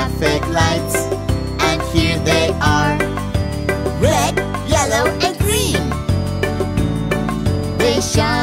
traffic lights And here they are. Red, yellow and green. They shine